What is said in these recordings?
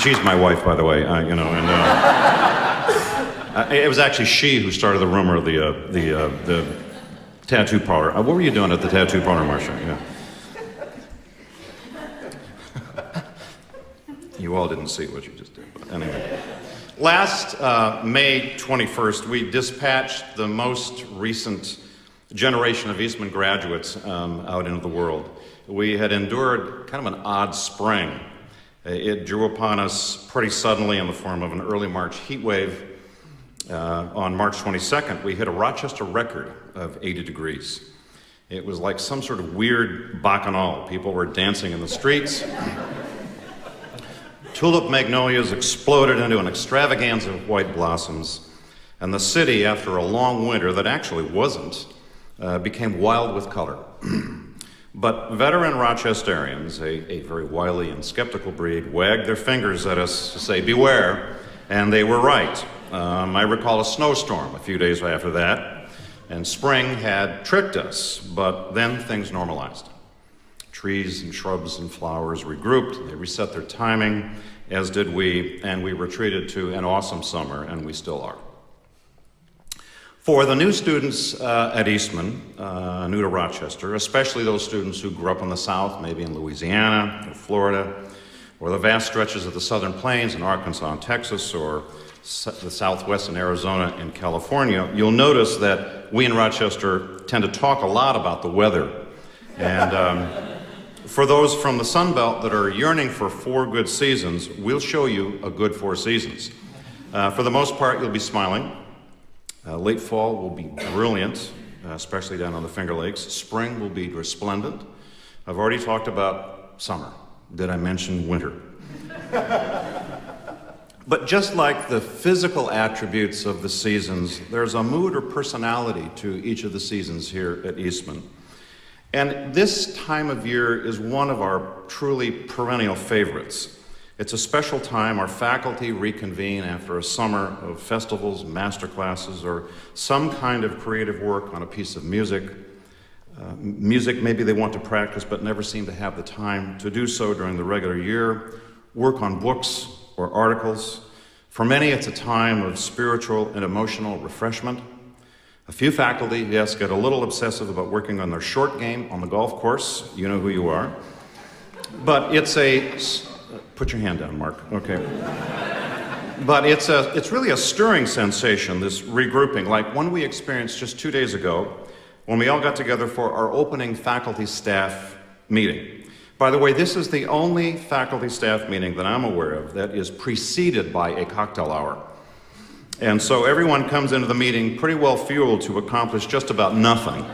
She's my wife, by the way, uh, you know, and uh, uh, it was actually she who started the rumor of the, uh, the, uh, the tattoo parlor. Uh, what were you doing at the tattoo parlor, Marcia? Yeah. you all didn't see what you just did, but anyway. Last May 21st, we dispatched the most recent generation of Eastman graduates um, out into the world. We had endured kind of an odd spring. It drew upon us pretty suddenly in the form of an early March heat wave. Uh, on March 22nd, we hit a Rochester record of 80 degrees. It was like some sort of weird bacchanal. People were dancing in the streets. Tulip magnolias exploded into an extravaganza of white blossoms, and the city, after a long winter that actually wasn't, uh, became wild with color. but veteran Rochesterians, a, a very wily and skeptical breed, wagged their fingers at us to say, Beware, and they were right. Um, I recall a snowstorm a few days after that, and spring had tricked us, but then things normalized. Trees and shrubs and flowers regrouped, they reset their timing, as did we, and we retreated to an awesome summer, and we still are. For the new students uh, at Eastman, uh, new to Rochester, especially those students who grew up in the South, maybe in Louisiana or Florida, or the vast stretches of the Southern Plains in Arkansas and Texas, or the Southwest in Arizona and California, you'll notice that we in Rochester tend to talk a lot about the weather. And um, for those from the Sun Belt that are yearning for four good seasons, we'll show you a good four seasons. Uh, for the most part, you'll be smiling. Uh, late fall will be brilliant, uh, especially down on the Finger Lakes. Spring will be resplendent. I've already talked about summer. Did I mention winter? but just like the physical attributes of the seasons, there's a mood or personality to each of the seasons here at Eastman. And this time of year is one of our truly perennial favorites. It's a special time our faculty reconvene after a summer of festivals, master classes, or some kind of creative work on a piece of music. Uh, music maybe they want to practice but never seem to have the time to do so during the regular year. Work on books or articles. For many, it's a time of spiritual and emotional refreshment. A few faculty, yes, get a little obsessive about working on their short game on the golf course. You know who you are. But it's a, put your hand down, Mark, okay. but it's, a, it's really a stirring sensation, this regrouping, like one we experienced just two days ago when we all got together for our opening faculty staff meeting. By the way, this is the only faculty staff meeting that I'm aware of that is preceded by a cocktail hour. And so everyone comes into the meeting pretty well fueled to accomplish just about nothing.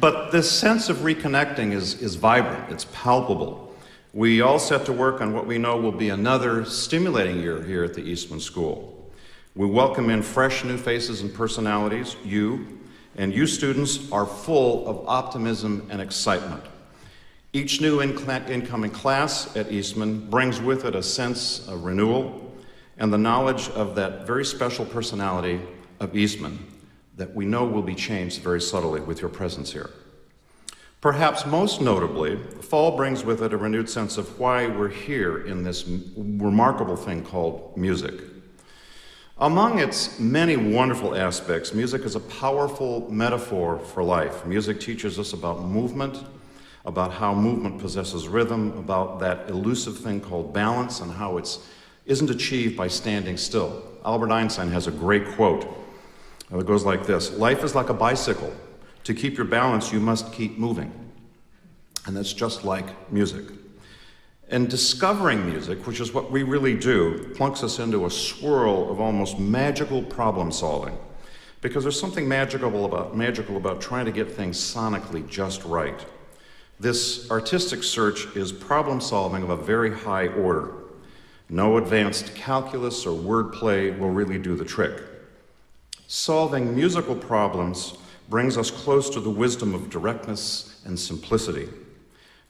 but this sense of reconnecting is, is vibrant, it's palpable. We all set to work on what we know will be another stimulating year here at the Eastman School. We welcome in fresh new faces and personalities, you, and you students are full of optimism and excitement. Each new incoming class at Eastman brings with it a sense of renewal, and the knowledge of that very special personality of Eastman that we know will be changed very subtly with your presence here. Perhaps most notably, fall brings with it a renewed sense of why we're here in this remarkable thing called music. Among its many wonderful aspects, music is a powerful metaphor for life. Music teaches us about movement, about how movement possesses rhythm, about that elusive thing called balance, and how it's isn't achieved by standing still. Albert Einstein has a great quote that goes like this Life is like a bicycle. To keep your balance, you must keep moving. And that's just like music. And discovering music, which is what we really do, plunks us into a swirl of almost magical problem solving. Because there's something magical about, magical about trying to get things sonically just right. This artistic search is problem solving of a very high order. No advanced calculus or wordplay will really do the trick. Solving musical problems brings us close to the wisdom of directness and simplicity.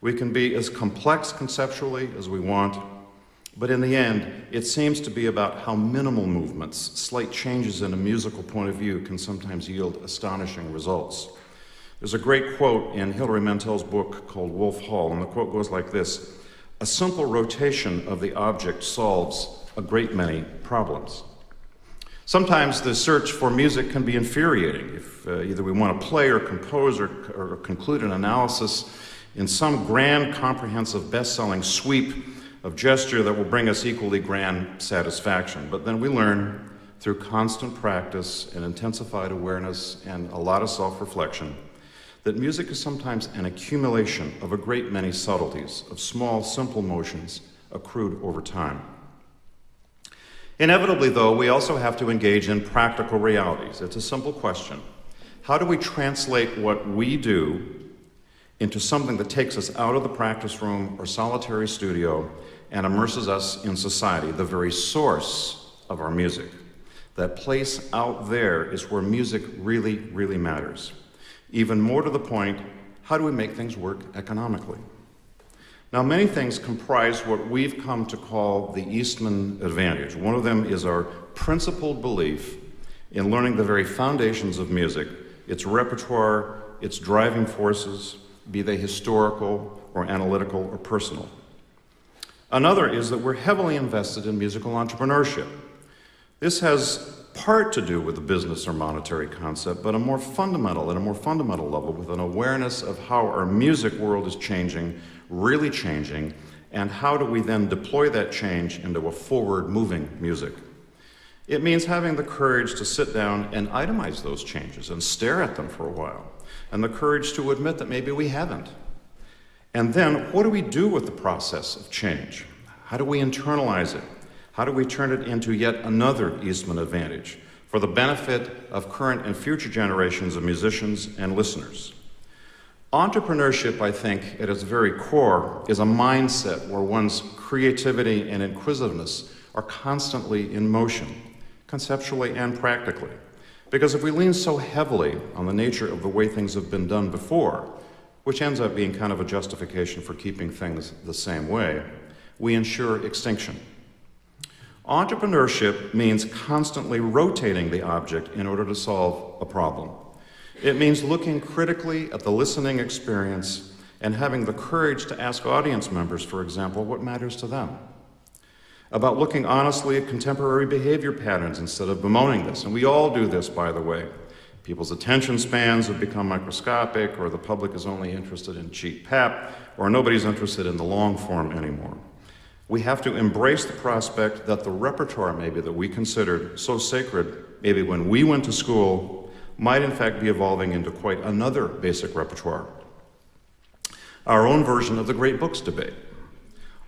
We can be as complex conceptually as we want, but in the end, it seems to be about how minimal movements, slight changes in a musical point of view, can sometimes yield astonishing results. There's a great quote in Hilary Mantel's book called Wolf Hall, and the quote goes like this a simple rotation of the object solves a great many problems. Sometimes the search for music can be infuriating. If uh, either we want to play or compose or, or conclude an analysis in some grand, comprehensive, best selling sweep of gesture that will bring us equally grand satisfaction. But then we learn through constant practice and intensified awareness and a lot of self reflection that music is sometimes an accumulation of a great many subtleties, of small, simple motions accrued over time. Inevitably, though, we also have to engage in practical realities. It's a simple question. How do we translate what we do into something that takes us out of the practice room or solitary studio and immerses us in society, the very source of our music? That place out there is where music really, really matters. Even more to the point, how do we make things work economically? Now, many things comprise what we've come to call the Eastman advantage. One of them is our principled belief in learning the very foundations of music, its repertoire, its driving forces, be they historical or analytical or personal. Another is that we're heavily invested in musical entrepreneurship. This has part to do with the business or monetary concept, but a more fundamental, at a more fundamental level, with an awareness of how our music world is changing, really changing, and how do we then deploy that change into a forward moving music. It means having the courage to sit down and itemize those changes and stare at them for a while, and the courage to admit that maybe we haven't. And then, what do we do with the process of change? How do we internalize it? How do we turn it into yet another Eastman advantage for the benefit of current and future generations of musicians and listeners? Entrepreneurship, I think, at its very core, is a mindset where one's creativity and inquisitiveness are constantly in motion, conceptually and practically. Because if we lean so heavily on the nature of the way things have been done before, which ends up being kind of a justification for keeping things the same way, we ensure extinction. Entrepreneurship means constantly rotating the object in order to solve a problem. It means looking critically at the listening experience and having the courage to ask audience members, for example, what matters to them. About looking honestly at contemporary behavior patterns instead of bemoaning this. And we all do this, by the way. People's attention spans have become microscopic, or the public is only interested in cheap pap, or nobody's interested in the long form anymore we have to embrace the prospect that the repertoire, maybe, that we considered so sacred, maybe when we went to school, might in fact be evolving into quite another basic repertoire. Our own version of the great books debate.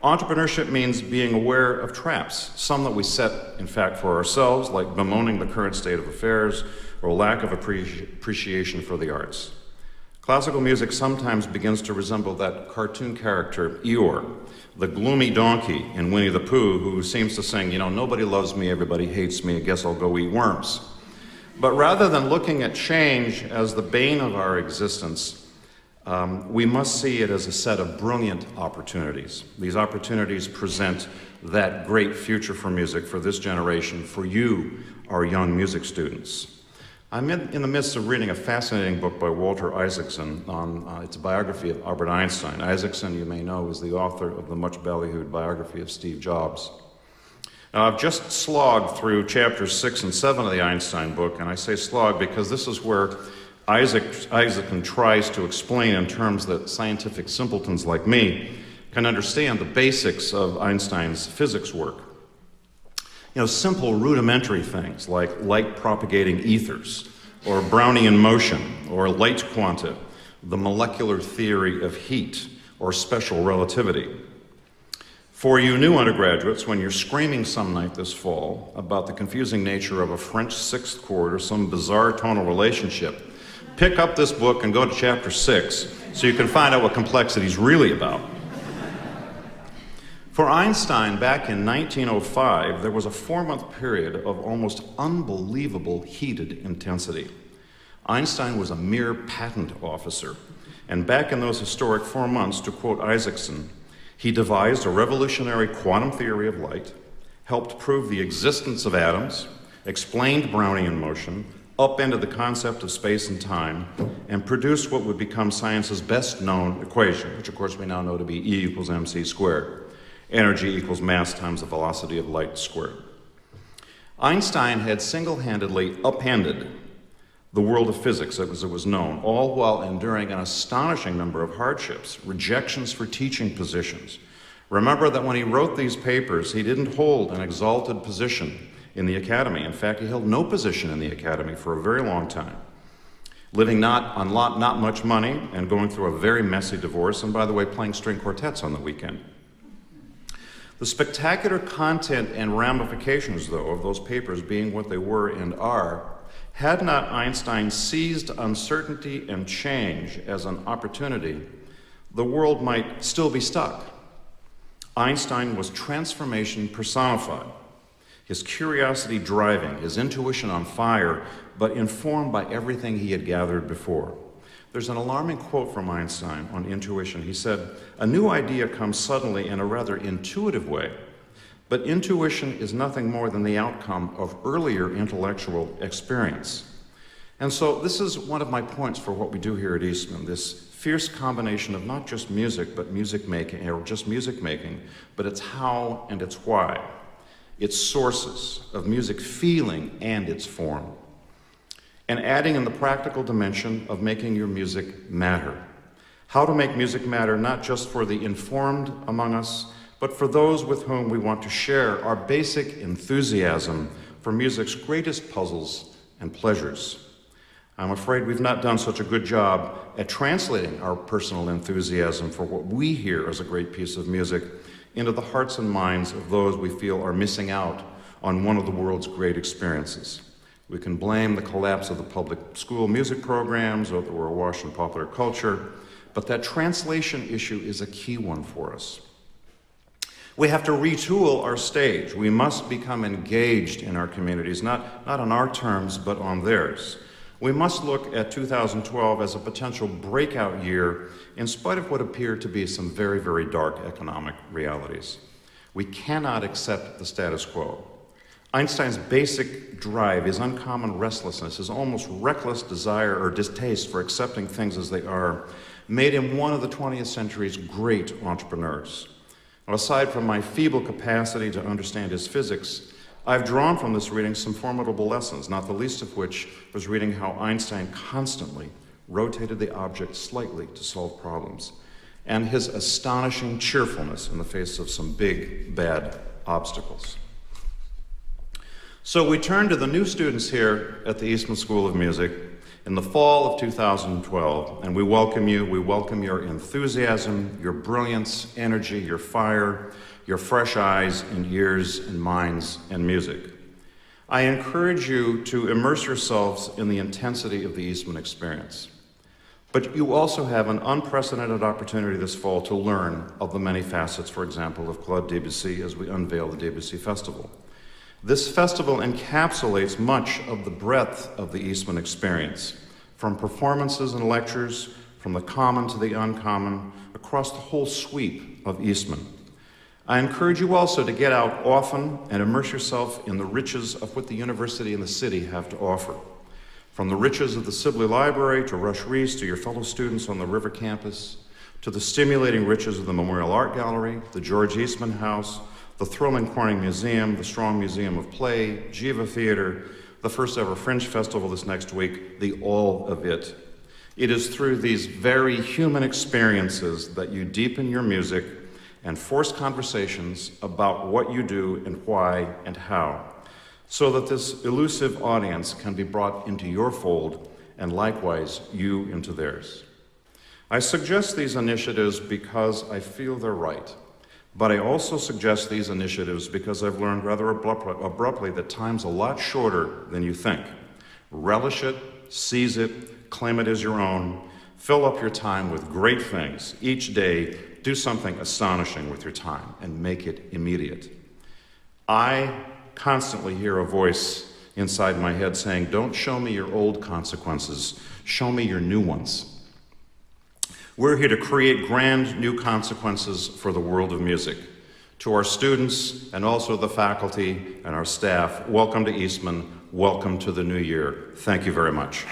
Entrepreneurship means being aware of traps, some that we set, in fact, for ourselves, like bemoaning the current state of affairs or lack of appreciation for the arts. Classical music sometimes begins to resemble that cartoon character, Eeyore, the gloomy donkey in Winnie the Pooh who seems to sing, you know, nobody loves me, everybody hates me, I guess I'll go eat worms. But rather than looking at change as the bane of our existence, um, we must see it as a set of brilliant opportunities. These opportunities present that great future for music for this generation, for you, our young music students. I'm in, in, the midst of reading a fascinating book by Walter Isaacson on uh, its biography of Albert Einstein. Isaacson, you may know, is the author of the much ballyhooed biography of Steve Jobs. Now, I've just slogged through chapters six and seven of the Einstein book, and I say slog because this is where Isaac, Isaacson tries to explain in terms that scientific simpletons like me can understand the basics of Einstein's physics work. You know, simple rudimentary things like light propagating ethers, or Brownian motion, or light quanta, the molecular theory of heat, or special relativity. For you new undergraduates, when you're screaming some night this fall about the confusing nature of a French sixth chord or some bizarre tonal relationship, pick up this book and go to chapter six so you can find out what complexity is really about. For Einstein, back in 1905, there was a four month period of almost unbelievable heated intensity. Einstein was a mere patent officer, and back in those historic four months, to quote Isaacson, he devised a revolutionary quantum theory of light, helped prove the existence of atoms, explained Brownian motion, upended the concept of space and time, and produced what would become science's best known equation, which of course we now know to be E equals mc squared. energy equals mass times the velocity of light squared. Einstein had single handedly upended the world of physics as it was known, all while enduring an astonishing number of hardships, rejections for teaching positions. Remember that when he wrote these papers, he didn't hold an exalted position in the academy. In fact, he held no position in the academy for a very long time, living not on lot, not much money and going through a very messy divorce, and by the way, playing string quartets on the weekend. The spectacular content and ramifications, though, of those papers being what they were and are had not Einstein seized uncertainty and change as an opportunity, the world might still be stuck. Einstein was transformation personified, his curiosity driving, his intuition on fire, but informed by everything he had gathered before. There's an alarming quote from Einstein on intuition. He said, A new idea comes suddenly in a rather intuitive way but intuition is nothing more than the outcome of earlier intellectual experience. And so, this is one of my points for what we do here at Eastman this fierce combination of not just music, but music making, or just music making, but it's how and it's why, its sources of music feeling and its form. And adding in the practical dimension of making your music matter. How to make music matter not just for the informed among us, but for those with whom we want to share our basic enthusiasm for music's greatest puzzles and pleasures. I'm afraid we've not done such a good job at translating our personal enthusiasm for what we hear as a great piece of music into the hearts and minds of those we feel are missing out on one of the world's great experiences. We can blame the collapse of the public school music programs or the awash in popular culture, but that translation issue is a key one for us. We have to retool our stage. We must become engaged in our communities, not, not on our terms, but on theirs. We must look at 2012 as a potential breakout year in spite of what appear to be some very, very dark economic realities. We cannot accept the status quo. Einstein's basic drive, his uncommon restlessness, his almost reckless desire or distaste for accepting things as they are, made him one of the 20th century's great entrepreneurs. Aside from my feeble capacity to understand his physics, I've drawn from this reading some formidable lessons, not the least of which was reading how Einstein constantly rotated the object slightly to solve problems, and his astonishing cheerfulness in the face of some big, bad obstacles. So we turn to the new students here at the Eastman School of Music in the fall of 2012, and we welcome you. We welcome your enthusiasm, your brilliance, energy, your fire, your fresh eyes and ears and minds and music. I encourage you to immerse yourselves in the intensity of the Eastman experience. But you also have an unprecedented opportunity this fall to learn of the many facets, for example, of Claude Debussy as we unveil the Debussy Festival. This festival encapsulates much of the breadth of the Eastman experience, from performances and lectures, from the common to the uncommon, across the whole sweep of Eastman. I encourage you also to get out often and immerse yourself in the riches of what the university and the city have to offer. From the riches of the Sibley Library to Rush Rhees to your fellow students on the River Campus, to the stimulating riches of the Memorial Art Gallery, the George Eastman House, the thrilling Corning Museum, the Strong Museum of Play, Geva Theater, the first ever Fringe Festival this next week, the all of it. It is through these very human experiences that you deepen your music and force conversations about what you do and why and how, so that this elusive audience can be brought into your fold and likewise you into theirs. I suggest these initiatives because I feel they're right. But I also suggest these initiatives because I've learned rather abruptly that time's a lot shorter than you think. Relish it, seize it, claim it as your own. Fill up your time with great things. Each day, do something astonishing with your time and make it immediate. I constantly hear a voice inside my head saying, Don't show me your old consequences, show me your new ones. We're here to create grand new consequences for the world of music. To our students and also the faculty and our staff, welcome to Eastman. Welcome to the new year. Thank you very much.